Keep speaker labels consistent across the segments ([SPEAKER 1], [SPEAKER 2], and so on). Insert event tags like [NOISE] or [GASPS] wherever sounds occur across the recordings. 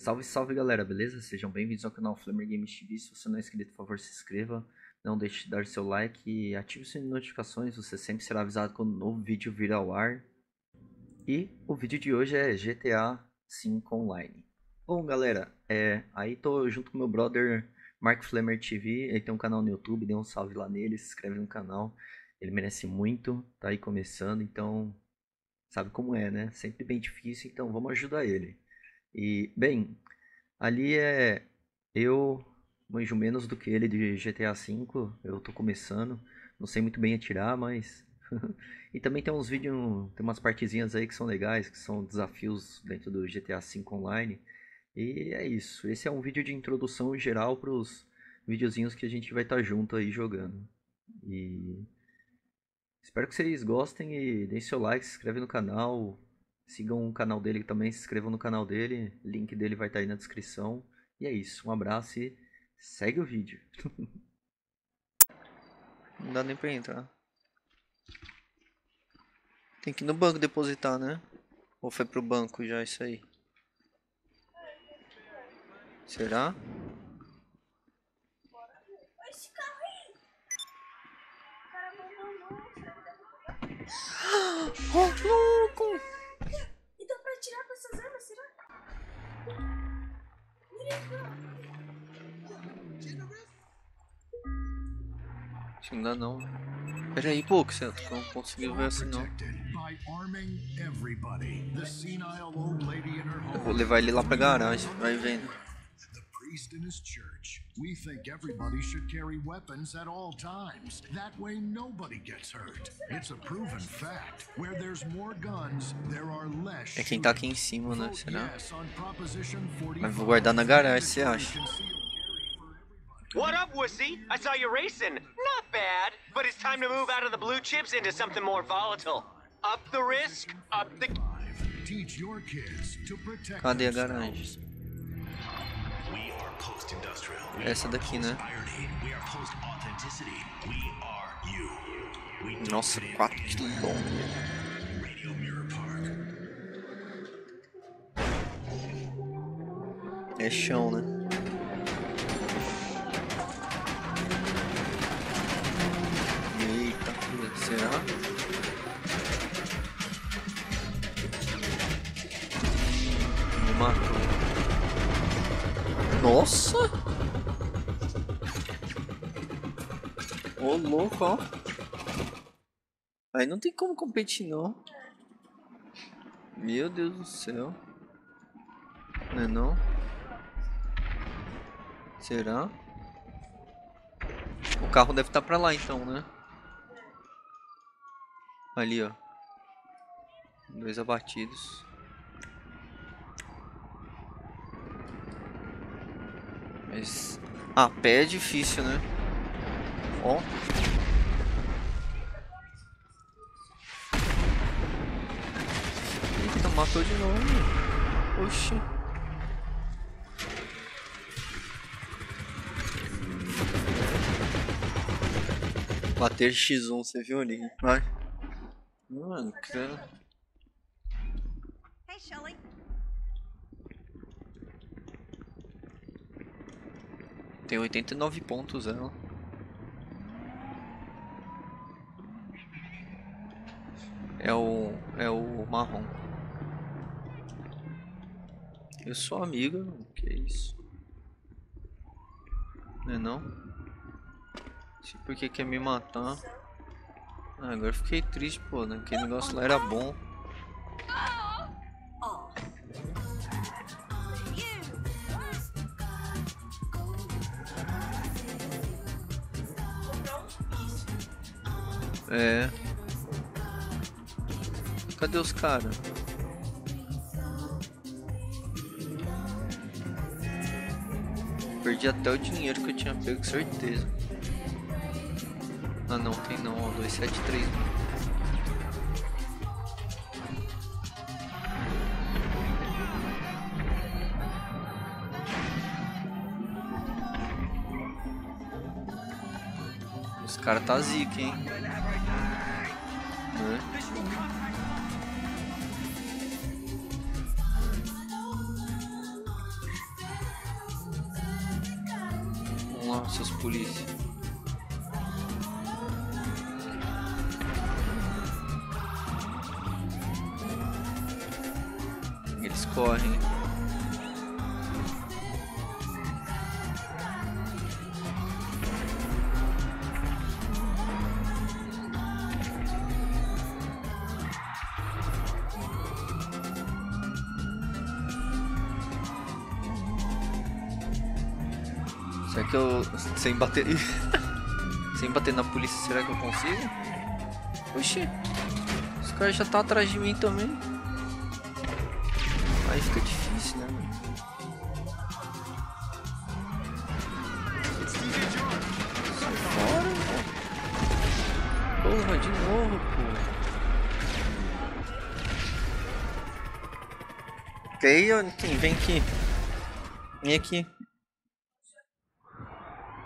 [SPEAKER 1] Salve, salve galera, beleza? Sejam bem-vindos ao canal Flamer Games TV. Se você não é inscrito, por favor, se inscreva. Não deixe de dar seu like e ative suas notificações. Você sempre será avisado quando um novo vídeo vir ao ar. E o vídeo de hoje é GTA V Online. Bom, galera, é, aí tô junto com meu brother Mark Flamer TV. Ele tem um canal no YouTube, dê um salve lá nele, se inscreve no canal. Ele merece muito, tá aí começando, então sabe como é, né? Sempre bem difícil, então vamos ajudar ele. E, bem, ali é. Eu manjo menos do que ele de GTA V. Eu tô começando. Não sei muito bem atirar, mas. [LAUGHS] e também tem uns vídeos. Tem umas partezinhas aí que são legais, que são desafios dentro do GTA V Online. E é isso. Esse é um vídeo de introdução geral para os videozinhos que a gente vai estar tá junto aí jogando. E. Espero que vocês gostem e deem seu like, se inscreve no canal, Sigam o canal dele também, se inscrevam no canal dele. Link dele vai estar tá aí na descrição. E é isso. Um abraço e segue o vídeo. [LAUGHS] Não dá nem pra entrar. Tem que ir no banco depositar, né? Ou foi pro banco já isso aí? Será? [GASPS] Oh, louco! Acho que não dá não. Pera aí, pô, que você não conseguiu ver assim não. Eu vou levar ele lá pra garagem, vai vendo. Priest in his church. We think everybody should carry weapons at all times. That way nobody gets hurt. It's a proven fact. Where there's more guns, there are less. É quem tá aqui em cima, né? Será? Mas vou guardar na garagem, você acha? What up, wussy? I saw you racing. Not bad, but it's time to move out of the blue chips into something more volatile. Up the risk, up the... Cadê a garagem? Essa daqui, né? Nossa, 4 quilômetros. É chão, né? Será? Me matou. Nossa! Ô louco, ó. Aí não tem como competir não. Meu Deus do céu. Não é não? Será? O carro deve estar tá pra lá então, né? Ali, ó. Dois abatidos. Mas... A pé é difícil, né? Ó. Eita, matou de novo. Oxi. Bater X1, você viu ali? Vai. Mano, cara. Hey, Shelly. Tem 89 pontos ela. É o. É o marrom. Eu sou amiga, que é isso? Não é não? Se porque quer me matar. Ah, agora fiquei triste, pô, né? Aquele negócio lá era bom. É. Cadê os caras? Perdi até o dinheiro que eu tinha pego, certeza. Ah não, tem não, ó, 273. Os caras tá zica, hein? Né? Vamos lá, seus polícia. Eles correm. Será que eu. Sem bater. [LAUGHS] sem bater na polícia, será que eu consigo? Oxi. Os caras já tá atrás de mim também. Aí fica difícil, né, mano? Sai fora. Porra, de novo, pô. Quem vem aqui? Vem aqui.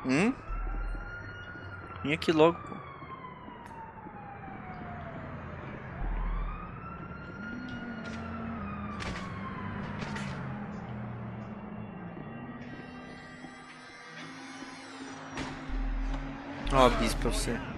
[SPEAKER 1] Hum? Vem aqui logo, pô. Ó, bis pra você.